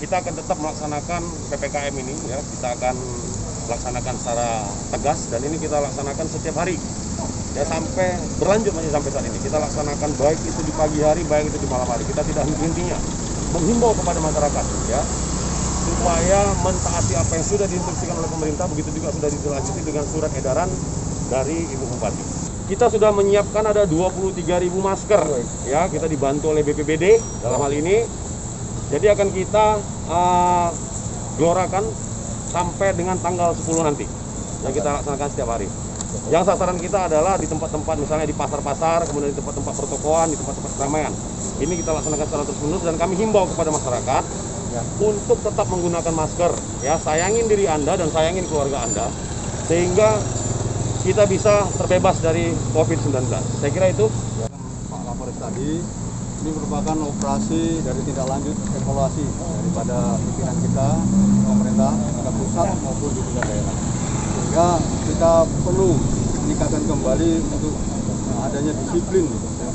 kita akan tetap melaksanakan PPKM ini ya, kita akan laksanakan secara tegas dan ini kita laksanakan setiap hari. Ya sampai berlanjut masih sampai saat ini. Kita laksanakan baik itu di pagi hari baik itu di malam hari. Kita tidak henti-hentinya. Menghimbau kepada masyarakat ya supaya mentaati apa yang sudah diinstruksikan oleh pemerintah begitu juga sudah dilanjuti dengan surat edaran dari Ibu Bupati. Kita sudah menyiapkan ada 23.000 masker ya. Kita dibantu oleh BPBD dalam hal ini. Jadi akan kita uh, gelorakan sampai dengan tanggal 10 nanti yang kita laksanakan setiap hari. Yang sasaran kita adalah di tempat-tempat misalnya di pasar-pasar, kemudian di tempat-tempat pertokoan, di tempat-tempat keramaian. Ini kita laksanakan secara terus-menerus dan kami himbau kepada masyarakat ya. untuk tetap menggunakan masker. Ya, sayangin diri Anda dan sayangin keluarga Anda sehingga kita bisa terbebas dari COVID-19. Saya kira itu. Ya, Pak Kapolres tadi ini merupakan operasi dari tindak lanjut evaluasi daripada pimpinan kita, pemerintah, pemerintah pusat maupun di tingkat daerah. Sehingga kita perlu meningkatkan kembali untuk adanya disiplin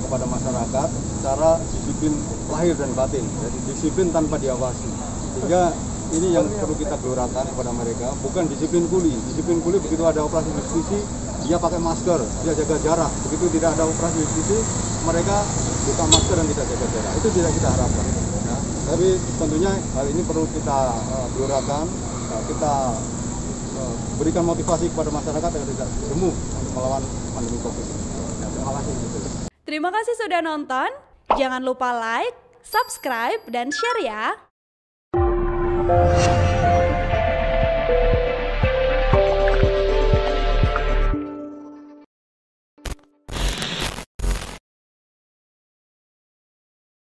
kepada masyarakat secara disiplin lahir dan batin, jadi disiplin tanpa diawasi. Sehingga ini yang perlu kita gelorakan kepada mereka, bukan disiplin kuli. Disiplin kuli begitu ada operasi justisi, dia pakai masker, dia jaga jarak. Begitu tidak ada operasi justisi, mereka buka masker dan tidak jaga jarak. Itu tidak kita harapkan. Ya. Tapi tentunya hal ini perlu kita uh, gelorakan, uh, kita uh, berikan motivasi kepada masyarakat agar tidak jemu untuk melawan pandemi COVID. Ya, terima kasih. Terima kasih sudah nonton. Jangan lupa like, subscribe, dan share ya.